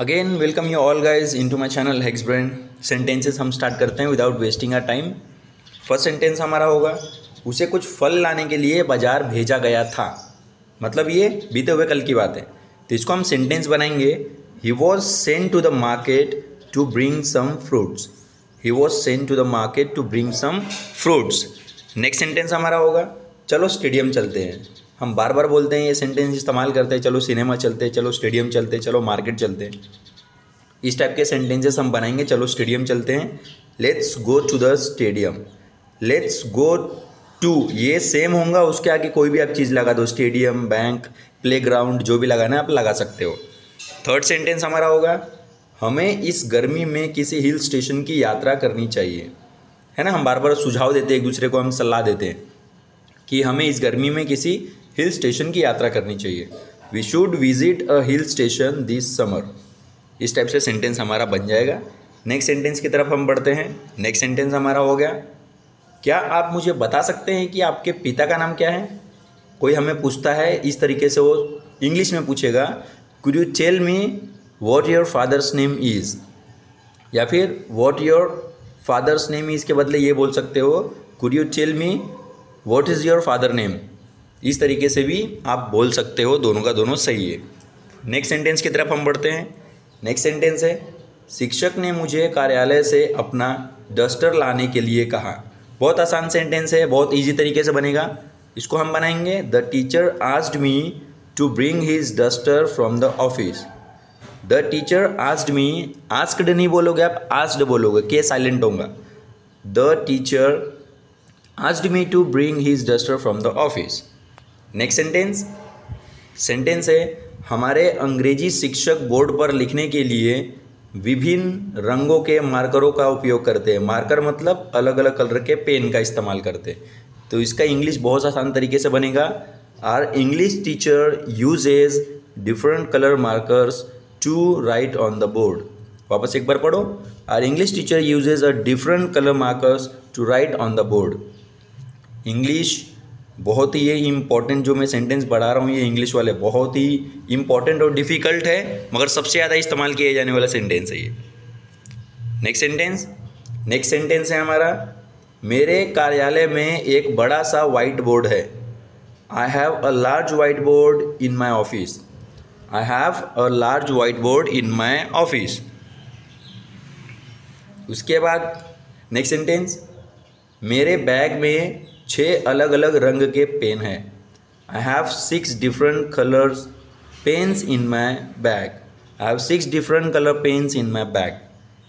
Again welcome you all guys into my channel Hex Brain sentences हम start करते हैं without wasting our time first sentence हमारा होगा, उसे कुछ फल लाने के लिए बाज़ार भेजा गया था। मतलब ये बीते हुए कल की बात है। तो इसको हम सेंटेंस बनाएँगे he was sent to the market to bring some fruits he was sent to the market to bring some fruits next sentence हमारा होगा, चलो स्टेडियम चलते हैं। हम बार बार बोलते हैं, ये सेंटेंस इस्तेमाल करते हैं, चलो सिनेमा चलते हैं चलो स्टेडियम चलते, चलो मार्केट चलते। हैं इस टाइप के सेंटेंसेस हम बनाएँगे, चलो स्टेडियम चलते हैं। Let's go to the stadium let's go to ये सेम होगा, उसके आगे कोई भी आप चीज़ लगा दो स्टेडियम बैंक प्ले जो भी लगाना है, आप लगा सकते हो। थर्ड सेंटेंस हमारा होगा, हमें इस गर्मी में किसी हिल स्टेशन की यात्रा करनी चाहिए। है ना? हम बार बार सुझाव देते हैं, एक दूसरे को हम सलाह देते हैं कि हमें इस गर्मी में किसी हिल स्टेशन की यात्रा करनी चाहिए। We should visit a hill station this summer इस टाइप से सेंटेंस हमारा बन जाएगा। नेक्स्ट सेंटेंस की तरफ़ हम बढ़ते हैं। नेक्स्ट सेंटेंस हमारा हो गया। क्या आप मुझे बता सकते हैं कि आपके पिता का नाम क्या है? कोई हमें पूछता है? इस तरीके से वो इंग्लिश में पूछेगा। Could you tell me what your father's name is या फिर what your father's name is के बदले ये बोल सकते हो। Could you tell me what is your father name इस तरीके से भी आप बोल सकते हो, दोनों का दोनों सही है। नेक्स्ट सेंटेंस की तरफ़ हम बढ़ते हैं। नेक्स्ट सेंटेंस है, शिक्षक ने मुझे कार्यालय से अपना डस्टर लाने के लिए कहा। बहुत आसान सेंटेंस है, बहुत इजी तरीके से बनेगा। इसको हम बनाएँगे the teacher asked me to bring his duster from the office the teacher asked me asked नहीं बोलोगे आप आस्ड बोलोगे, के साइलेंट होगा the teacher asked me to bring his duster from the office next sentence sentence है, हमारे अंग्रेज़ी शिक्षक बोर्ड पर लिखने के लिए विभिन्न रंगों के मार्करों का उपयोग करते हैं। मार्कर मतलब अलग अलग कलर के पेन का इस्तेमाल करते हैं। तो इसका इंग्लिश बहुत आसान तरीके से बनेगा। Our English teacher uses different colour markers to write on the board वापस एक बार पढ़ो। Our English teacher uses a different colour markers to write on the board English बहुत ही ये इंपॉर्टेंट जो मैं सेंटेंस पढ़ा रहा हूँ ये इंग्लिश वाले, बहुत ही इंपॉर्टेंट और डिफ़िकल्ट है, मगर सबसे ज़्यादा इस्तेमाल किया जाने वाला सेंटेंस है ये। नेक्स्ट सेंटेंस नेक्स्ट सेंटेंस है हमारा, मेरे कार्यालय में एक बड़ा सा वाइट बोर्ड है। I have a large whiteboard in my office I have a large whiteboard in my office उसके बाद नेक्स्ट सेंटेंस मेरे बैग में छः अलग अलग रंग के पेन हैं। I have six different colours pens in my bag I have six different colour pens in my bag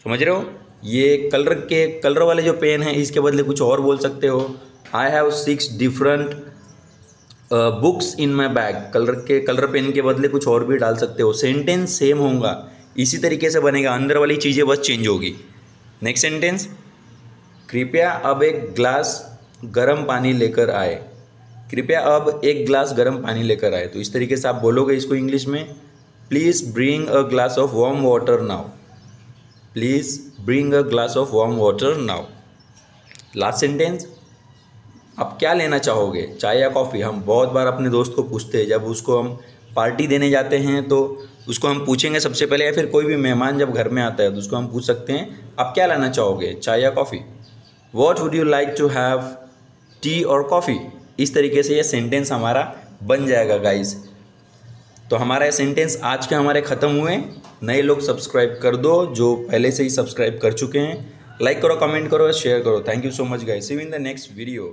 समझ रहे हो? ये कलर के कलर वाले जो पेन हैं, इसके बदले कुछ और बोल सकते हो। I have six different books in my bag colour के कलर पेन के बदले कुछ और भी डाल सकते हो। सेंटेंस सेम होगा इसी तरीके से बनेगा। अंदर वाली चीज़ें बस चेंज होगी। नेक्स्ट सेंटेंस कृपया अब एक ग्लास गर्म पानी लेकर आए। कृपया अब एक ग्लास गर्म पानी लेकर आए। तो इस तरीके से आप बोलोगे इसको इंग्लिश में please bring a glass of warm water now please bring a glass of warm water now last sentence आप क्या लेना चाहोगे? चाय या कॉफ़ी हम बहुत बार अपने दोस्त को पूछते हैं, जब उसको हम पार्टी देने जाते हैं तो उसको हम पूछेंगे सबसे पहले या फिर कोई भी मेहमान जब घर में आता है तो उसको हम पूछ सकते हैं, आप क्या लाना चाहोगे? चाय या coffee what would you like to have tea और कॉफ़ी। इस तरीके से ये सेंटेंस हमारा बन जाएगा गाइज़ तो हमारा ये सेंटेंस आज के हमारे ख़त्म हुए नए लोग सब्सक्राइब कर दो, जो पहले से ही सब्सक्राइब कर चुके हैं। लाइक करो कमेंट करो शेयर करो। Thank you so much guys see in the next video